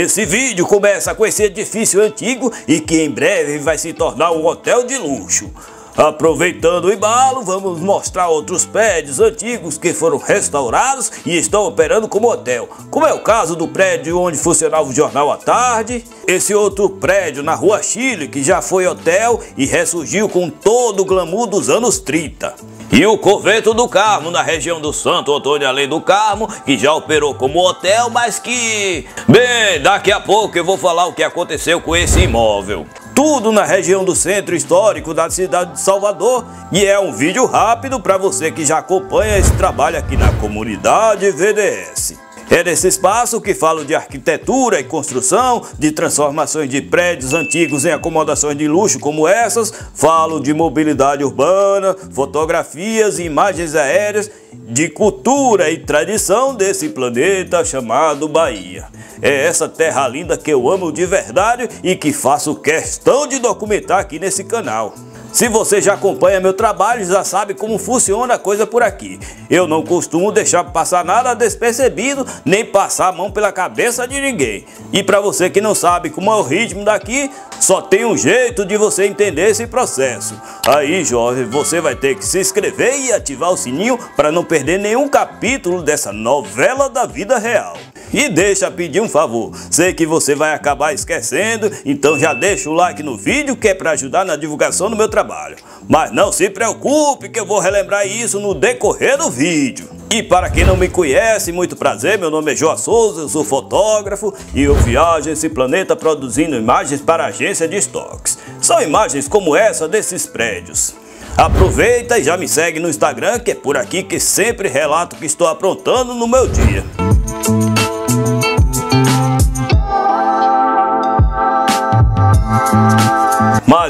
Esse vídeo começa com esse edifício antigo e que em breve vai se tornar um hotel de luxo. Aproveitando o embalo, vamos mostrar outros prédios antigos que foram restaurados e estão operando como hotel, como é o caso do prédio onde funcionava o Jornal à Tarde, esse outro prédio na Rua Chile que já foi hotel e ressurgiu com todo o glamour dos anos 30. E o Convento do Carmo, na região do Santo Antônio Além do Carmo, que já operou como hotel, mas que... Bem, daqui a pouco eu vou falar o que aconteceu com esse imóvel. Tudo na região do centro histórico da cidade de Salvador e é um vídeo rápido para você que já acompanha esse trabalho aqui na comunidade VDS. É nesse espaço que falo de arquitetura e construção, de transformações de prédios antigos em acomodações de luxo como essas, falo de mobilidade urbana, fotografias e imagens aéreas, de cultura e tradição desse planeta chamado Bahia. É essa terra linda que eu amo de verdade e que faço questão de documentar aqui nesse canal. Se você já acompanha meu trabalho, já sabe como funciona a coisa por aqui. Eu não costumo deixar passar nada despercebido, nem passar a mão pela cabeça de ninguém. E para você que não sabe como é o ritmo daqui, só tem um jeito de você entender esse processo. Aí, jovem, você vai ter que se inscrever e ativar o sininho para não perder nenhum capítulo dessa novela da vida real. E deixa pedir um favor, sei que você vai acabar esquecendo, então já deixa o like no vídeo que é para ajudar na divulgação do meu trabalho. Mas não se preocupe que eu vou relembrar isso no decorrer do vídeo. E para quem não me conhece, muito prazer, meu nome é Joa Souza, eu sou fotógrafo e eu viajo esse planeta produzindo imagens para agência de estoques. São imagens como essa desses prédios. Aproveita e já me segue no Instagram, que é por aqui que sempre relato o que estou aprontando no meu dia.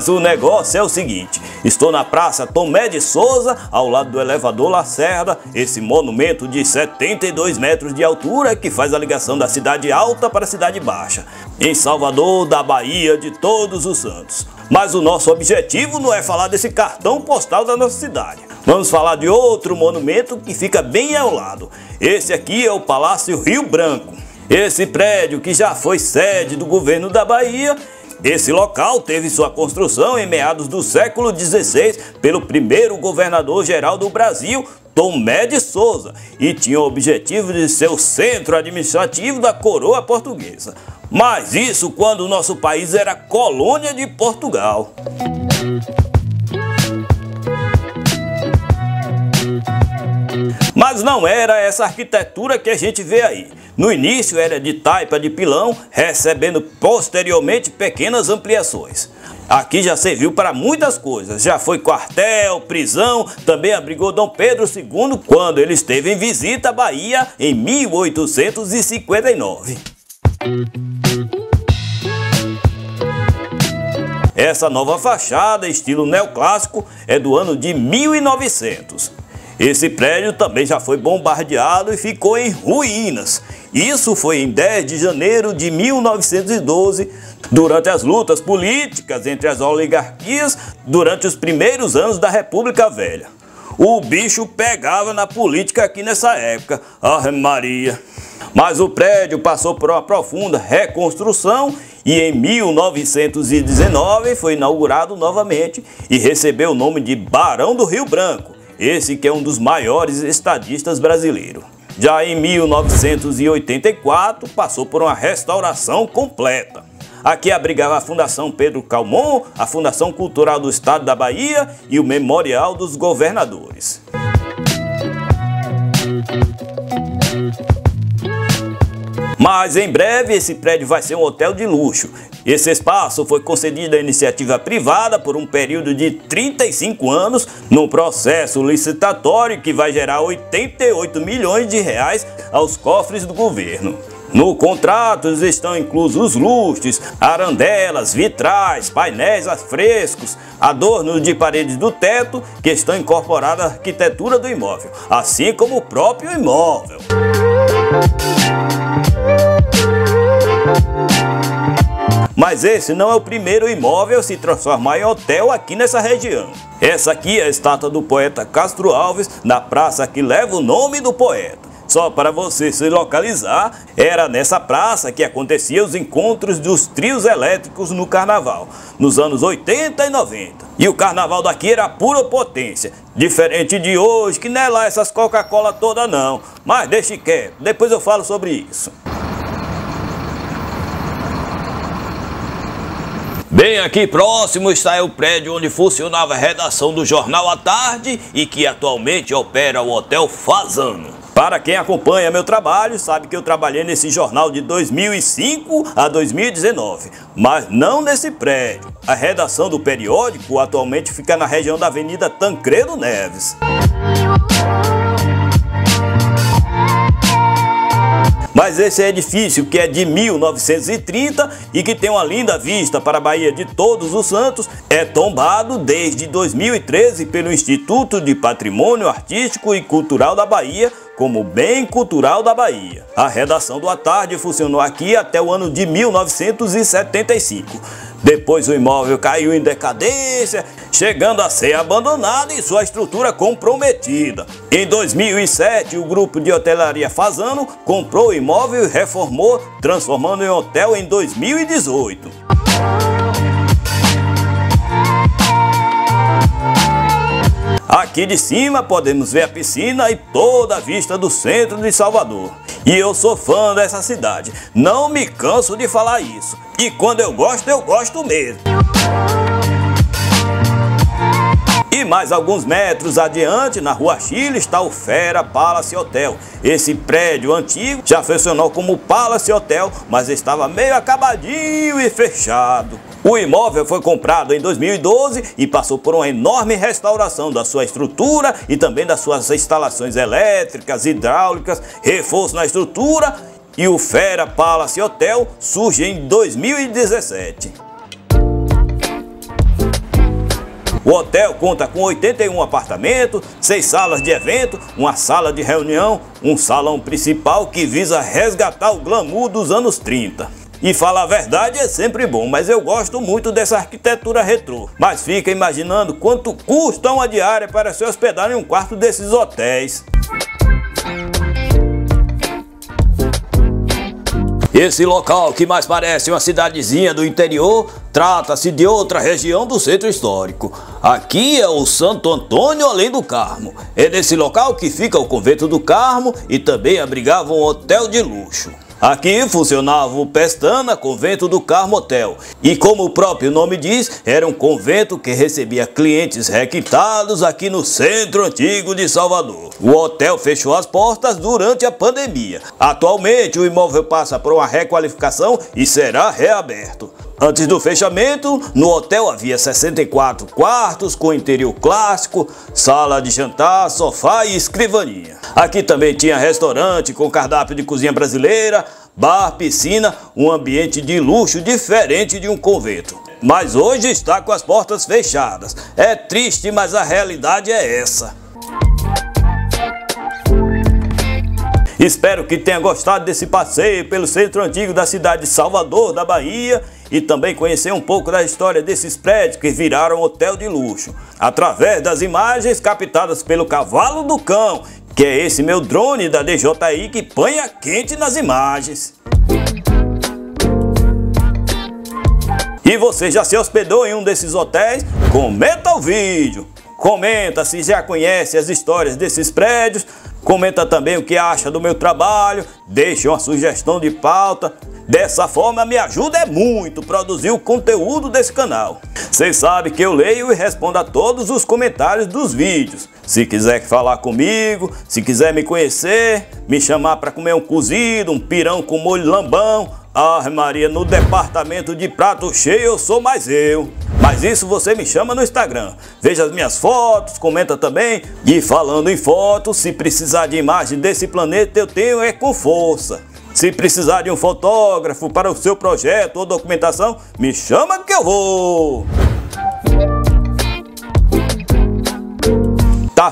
Mas o negócio é o seguinte, estou na Praça Tomé de Souza, ao lado do elevador Lacerda, esse monumento de 72 metros de altura que faz a ligação da cidade alta para a cidade baixa, em Salvador, da Bahia de Todos os Santos. Mas o nosso objetivo não é falar desse cartão postal da nossa cidade. Vamos falar de outro monumento que fica bem ao lado. Esse aqui é o Palácio Rio Branco. Esse prédio que já foi sede do governo da Bahia esse local teve sua construção em meados do século XVI pelo primeiro governador-geral do Brasil, Tomé de Souza, e tinha o objetivo de ser o centro administrativo da coroa portuguesa. Mas isso quando o nosso país era colônia de Portugal. Mas não era essa arquitetura que a gente vê aí. No início era de taipa de pilão, recebendo posteriormente pequenas ampliações. Aqui já serviu para muitas coisas, já foi quartel, prisão, também abrigou Dom Pedro II quando ele esteve em visita à Bahia em 1859. Essa nova fachada, estilo neoclássico, é do ano de 1900. Esse prédio também já foi bombardeado e ficou em ruínas. Isso foi em 10 de janeiro de 1912, durante as lutas políticas entre as oligarquias durante os primeiros anos da República Velha. O bicho pegava na política aqui nessa época, ah Maria. Mas o prédio passou por uma profunda reconstrução e em 1919 foi inaugurado novamente e recebeu o nome de Barão do Rio Branco esse que é um dos maiores estadistas brasileiros. Já em 1984 passou por uma restauração completa. Aqui abrigava a Fundação Pedro Calmon, a Fundação Cultural do Estado da Bahia e o Memorial dos Governadores. Mas em breve esse prédio vai ser um hotel de luxo. Esse espaço foi concedido à iniciativa privada por um período de 35 anos, num processo licitatório que vai gerar 88 milhões de reais aos cofres do governo. No contrato estão inclusos lustres, arandelas, vitrais, painéis frescos, adornos de paredes do teto que estão incorporados à arquitetura do imóvel, assim como o próprio imóvel. Mas esse não é o primeiro imóvel a se transformar em hotel aqui nessa região. Essa aqui é a estátua do poeta Castro Alves, na praça que leva o nome do poeta. Só para você se localizar, era nessa praça que aconteciam os encontros dos trios elétricos no carnaval, nos anos 80 e 90. E o carnaval daqui era pura potência, diferente de hoje, que não é lá essas Coca-Cola toda não. Mas deixe quieto, depois eu falo sobre isso. Bem aqui próximo está o prédio onde funcionava a redação do Jornal à Tarde e que atualmente opera o Hotel Fazano. Para quem acompanha meu trabalho, sabe que eu trabalhei nesse jornal de 2005 a 2019, mas não nesse prédio. A redação do periódico atualmente fica na região da Avenida Tancredo Neves. Mas esse edifício, que é de 1930 e que tem uma linda vista para a Baía de Todos os Santos, é tombado desde 2013 pelo Instituto de Patrimônio Artístico e Cultural da Bahia como Bem Cultural da Bahia. A redação do A Tarde funcionou aqui até o ano de 1975. Depois o imóvel caiu em decadência, chegando a ser abandonado e sua estrutura comprometida. Em 2007, o grupo de hotelaria Fazano comprou o imóvel e reformou, transformando em hotel em 2018. Aqui de cima podemos ver a piscina e toda a vista do centro de Salvador. E eu sou fã dessa cidade, não me canso de falar isso. E quando eu gosto, eu gosto mesmo. E mais alguns metros adiante, na rua Chile, está o Fera Palace Hotel. Esse prédio antigo já funcionou como Palace Hotel, mas estava meio acabadinho e fechado. O imóvel foi comprado em 2012 e passou por uma enorme restauração da sua estrutura e também das suas instalações elétricas, hidráulicas, reforço na estrutura e o Fera Palace Hotel surge em 2017. O hotel conta com 81 apartamentos, 6 salas de evento, uma sala de reunião, um salão principal que visa resgatar o glamour dos anos 30. E falar a verdade é sempre bom, mas eu gosto muito dessa arquitetura retrô. Mas fica imaginando quanto custa uma diária para se hospedar em um quarto desses hotéis. Esse local, que mais parece uma cidadezinha do interior, trata-se de outra região do centro histórico. Aqui é o Santo Antônio Além do Carmo. É nesse local que fica o Convento do Carmo e também abrigava um hotel de luxo. Aqui funcionava o Pestana Convento do Carmo Hotel e como o próprio nome diz, era um convento que recebia clientes requintados aqui no centro antigo de Salvador. O hotel fechou as portas durante a pandemia. Atualmente o imóvel passa por uma requalificação e será reaberto. Antes do fechamento, no hotel havia 64 quartos com interior clássico, sala de jantar, sofá e escrivaninha. Aqui também tinha restaurante com cardápio de cozinha brasileira, bar, piscina, um ambiente de luxo diferente de um convento. Mas hoje está com as portas fechadas. É triste, mas a realidade é essa. Espero que tenha gostado desse passeio pelo centro antigo da cidade de Salvador, da Bahia, e também conhecer um pouco da história desses prédios que viraram hotel de luxo, através das imagens captadas pelo Cavalo do Cão, que é esse meu drone da DJI que panha quente nas imagens. E você já se hospedou em um desses hotéis? Comenta o vídeo! Comenta se já conhece as histórias desses prédios, comenta também o que acha do meu trabalho, deixe uma sugestão de pauta. Dessa forma me ajuda é muito produzir o conteúdo desse canal. Vocês sabem que eu leio e respondo a todos os comentários dos vídeos. Se quiser falar comigo, se quiser me conhecer, me chamar para comer um cozido, um pirão com molho lambão, ah, Maria, no departamento de prato cheio eu sou mais eu. Mas isso você me chama no Instagram. Veja as minhas fotos, comenta também. E falando em fotos, se precisar de imagem desse planeta, eu tenho é com força. Se precisar de um fotógrafo para o seu projeto ou documentação, me chama que eu vou.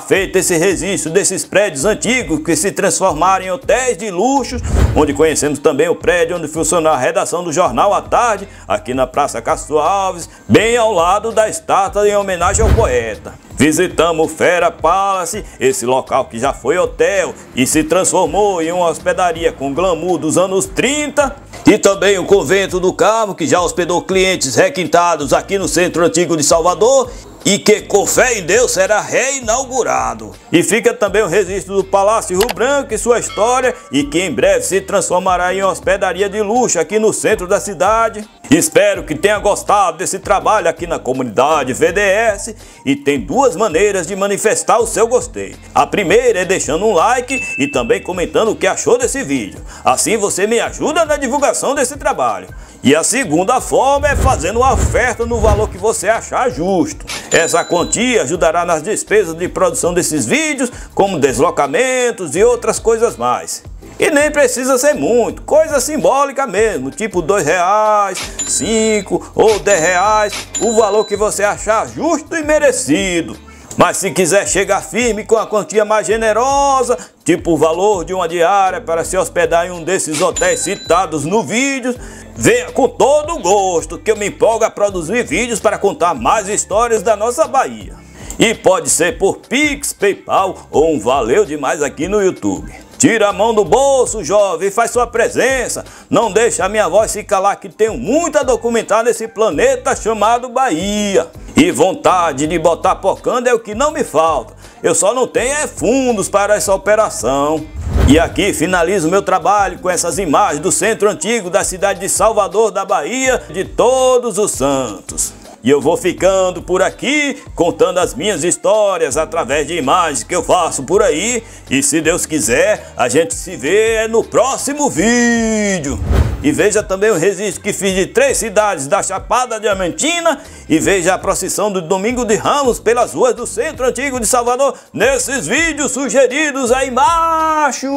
Feito esse registro desses prédios antigos que se transformaram em hotéis de luxo, onde conhecemos também o prédio onde funciona a redação do Jornal à Tarde, aqui na Praça Castro Alves, bem ao lado da estátua em homenagem ao poeta. Visitamos Fera Palace, esse local que já foi hotel e se transformou em uma hospedaria com glamour dos anos 30. E também o Convento do Carmo, que já hospedou clientes requintados aqui no centro antigo de Salvador e que com fé em Deus será reinaugurado. E fica também o registro do Palácio Rio Branco e sua história e que em breve se transformará em hospedaria de luxo aqui no centro da cidade. Espero que tenha gostado desse trabalho aqui na comunidade VDS e tem duas maneiras de manifestar o seu gostei. A primeira é deixando um like e também comentando o que achou desse vídeo. Assim você me ajuda na divulgação desse trabalho. E a segunda forma é fazendo uma oferta no valor que você achar justo. Essa quantia ajudará nas despesas de produção desses vídeos, como deslocamentos e outras coisas mais. E nem precisa ser muito, coisa simbólica mesmo, tipo dois reais, cinco ou dez reais, o valor que você achar justo e merecido. Mas se quiser chegar firme com a quantia mais generosa, tipo o valor de uma diária para se hospedar em um desses hotéis citados no vídeo, venha com todo o gosto, que eu me empolgo a produzir vídeos para contar mais histórias da nossa Bahia. E pode ser por Pix, Paypal ou um valeu demais aqui no YouTube. Tira a mão do bolso, jovem, faz sua presença. Não deixa a minha voz se calar que tenho muito a documentar nesse planeta chamado Bahia. E vontade de botar pocando é o que não me falta. Eu só não tenho é fundos para essa operação. E aqui finalizo meu trabalho com essas imagens do centro antigo da cidade de Salvador da Bahia de Todos os Santos. E eu vou ficando por aqui contando as minhas histórias através de imagens que eu faço por aí. E se Deus quiser, a gente se vê no próximo vídeo. E veja também o registro que fiz de três cidades da Chapada Diamantina e veja a procissão do Domingo de Ramos pelas ruas do Centro Antigo de Salvador nesses vídeos sugeridos aí embaixo.